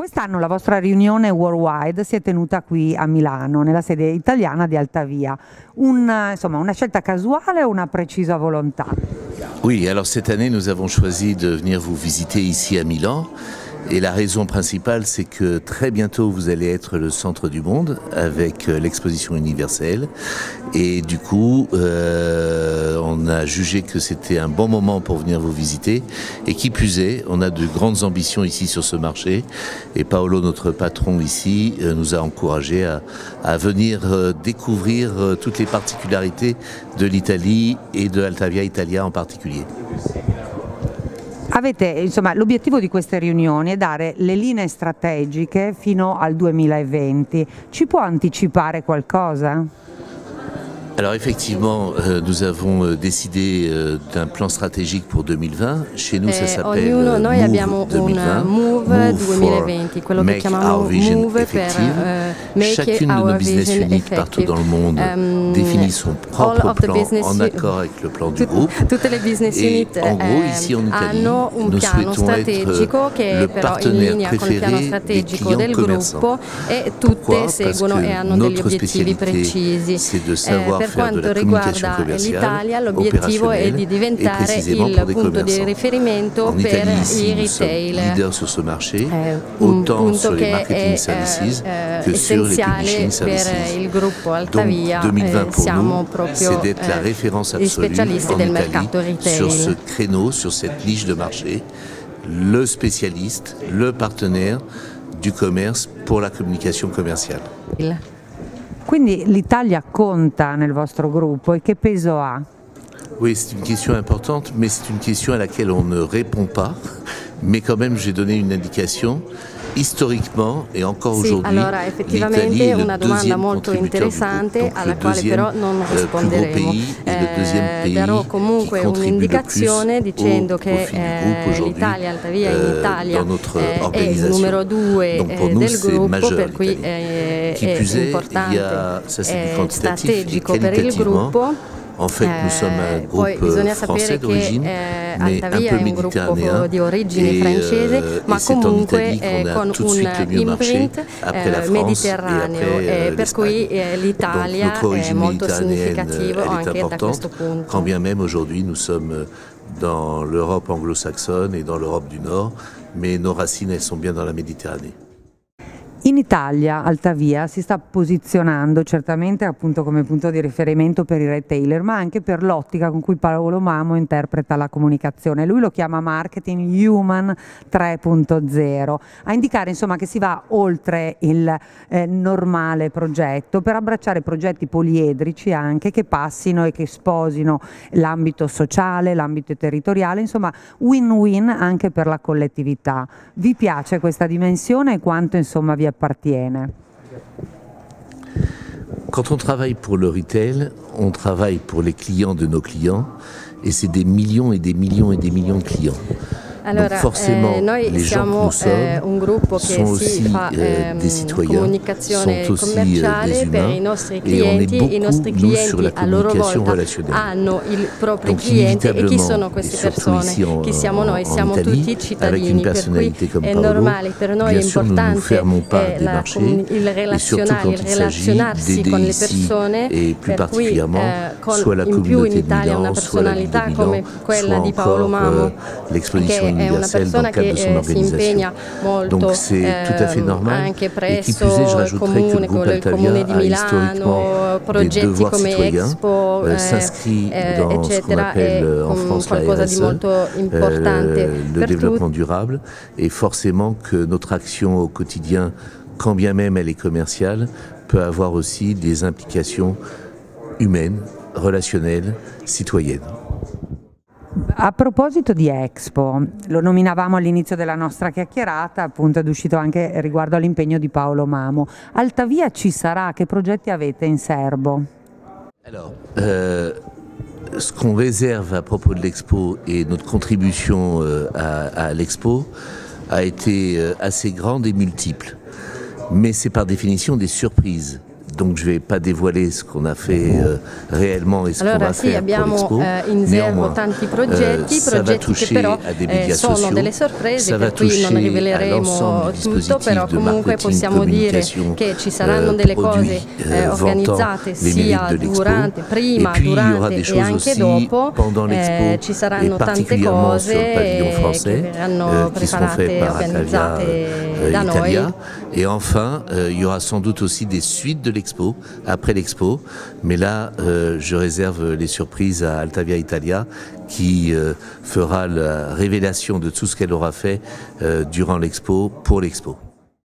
Quest'anno la vostra riunione worldwide si è tenuta qui a Milano, nella sede italiana di Altavia. Un, insomma, una scelta casuale o una precisa volontà? Oui, alors cette année nous avons choisi de venir vous visiter ici à Milan. Et la raison principale, c'est que très bientôt, vous allez être le centre du monde avec euh, l'exposition universelle. Et du coup, euh, on a jugé que c'était un bon moment pour venir vous visiter. Et qui plus est, on a de grandes ambitions ici sur ce marché. Et Paolo, notre patron ici, euh, nous a encouragé à, venir découvrir toutes les particularités de l'Italie et de Altavia Italia en particulier. Avete, insomma, l'obiettivo di queste riunioni è dare le linee strategiche fino al 2020. Ci può anticipare qualcosa? Alors effectivement, euh, nous avons euh, décidé euh, d'un plan stratégique pour 2020. Chez nous, ça Eh, s'appelle ognuno, noi Move abbiamo 2020. un Move 2020, quello che Make chiamiamo Our Vision Move Effective. Chacune de nos business units partout dans le monde Um, définit son all propre plan en accord avec le plan du groupe. Tutte le business Et en gros, ici en Italie, nous souhaitons être le partenaire préféré des del clients gruppo e tutte Pourquoi? Parce seguono que e hanno degli notre obiettivi spécialité, precisi. c'est de Eh, savoir per quanto riguarda l'Italia, l'obiettivo è di et diventare il punto di riferimento En per i marché, Eh, un punto che marketing è services eh, les essenziale publishing per services. il gruppo Altavia. 2020 eh, siamo nous, proprio eh, specialisti del mercato retail. sur ce créneau, sur cette niche de marché, le spécialiste, le partenaire du commerce pour la communication commerciale. Quindi l'Italia conta nel vostro gruppo e che peso ha? Oui, c'est une question importante, mais c'est une question à laquelle on ne répond pas. Mais quand même, j'ai donné une indication. Historiquement et encore Sì, aujourd'hui, allora effettivamente l'Italie est è le una domanda deuxième molto contributeur du interessante groupe, donc alla le quale deuxième però non euh, plus gros risponderemo. pays et le deuxième Eh, pays darò qui comunque contribue le un'indicazione plus dicendo au che profit du eh, groupe aujourd'hui, l'Italia, Altavia in euh, Italia dans notre eh, è il organisation. numero due Donc pour eh, nous, del c'est gruppo, majeur, per cui l'Italie. eh, Qui è plus est, il y importante, a- ça, c'est du è quantitatif et strategico per il qualitativement, gruppo. En fait, nous sommes un Eh, groupe français d'origine, eh, mais un peu méditerranéen. Et, euh, ma c'est en Italie eh, qu'on a tout de suite le mieux marché, après la France et après, euh, l'Espagne. Donc notre origine méditerranéenne, elle est importante, quand bien même aujourd'hui nous sommes dans l'Europe anglo-saxonne et dans l'Europe du Nord, mais nos racines elles sont bien dans la Méditerranée. In Italia Altavia si sta posizionando certamente appunto come punto di riferimento per i retailer, ma anche per l'ottica con cui Paolo Mamo interpreta la comunicazione. Lui lo chiama marketing human 3.0, a indicare insomma che si va oltre il eh, normale progetto per abbracciare progetti poliedrici anche che passino e che sposino l'ambito sociale, l'ambito territoriale, insomma win-win anche per la collettività. Vi piace questa dimensione e quanto insomma vi Quand on travaille pour le retail, on travaille pour les clients de nos clients et c'est des millions et des millions et des millions de clients. Allora, Donc forcément, eh, noi les gens que siamo nous sommes eh, un gruppo che sont si aussi fa euh, ehm, des citoyens, comunicazione sont aussi euh, commerciale des per humains i nostri et on est clienti, beaucoup, i nostri nous, sur la clienti a loro communication volta relationnelle. hanno i propri Donc, clienti e chi inévitablement, sono et queste surtout persone? ici en- chi siamo noi? en Siamo Italie, tutti avec cittadini, une per cui personnalité comme è Paolo, normale per noi, è bien sûr, nous ne nous importante fermons pas eh, des la marchés, comuni- il et surtout relazionare, quand il il s'agit relazionarsi d'aider con le ici, persone, et plus per cui particulièrement, eh, con soit la in più in communauté de Italia una Milan, soit la ville personalità de come Milan, quella soit di Paolo encore, Mamo, euh, l'exposition che è una universelle dans persona le cadre che de son eh, si organisation. impegna molto Donc c'est tout à fait normal. anche Et qui plus est, je rajouterais que le groupe Altavia a historiquement des devoirs citoyens, Expo, euh, eh, s'inscrit eh, dans ce qu'on appelle euh, en France la RSE, euh, le développement durable, et forcément que notre action au quotidien, quand bien même elle est commerciale, peut avoir aussi des implications humaines, relationnelles, citoyennes. A proposito di Expo, lo nominavamo all'inizio della nostra chiacchierata, appunto ed è uscito anche riguardo all'impegno di Paolo Mamo. Altavia ci sarà, che progetti avete in serbo? Alors, euh, ce qu'on réserve à propos de l'expo et notre contribution euh, à, à l'expo a été euh, assez grande et multiple. Mais c'est par définition des surprises. Donc je ne vais pas dévoiler ce qu'on a fait euh, réellement et ce qu'on va sì, faire pour l'expo. eh, serbo Néanmoins, tanti euh, progetti, ça va progetti che toucher però à des eh, médias sono sociaux, delle sorprese, ça va toucher à l'ensemble du dispositif de marketing, possiamo dire communication, che ci saranno euh, delle produits, cose euh, eh, organizzate vantant les sia mérites l'expo. durante, prima, Et puis, il y aura durante des e choses anche aussi dopo, pendant l'expo, eh, ci et saranno tante particulièrement cose sur le pavillon eh, français, che verranno euh, qui seront preparate faits e par organizzate euh, da noi. Italia. Et enfin, euh, il y aura sans doute aussi des suites de après l'expo. Mais là, euh, je réserve les surprises à Altavia Italia, qui euh, fera la révélation de tout ce qu'elle aura fait euh, durant l'expo, pour l'expo.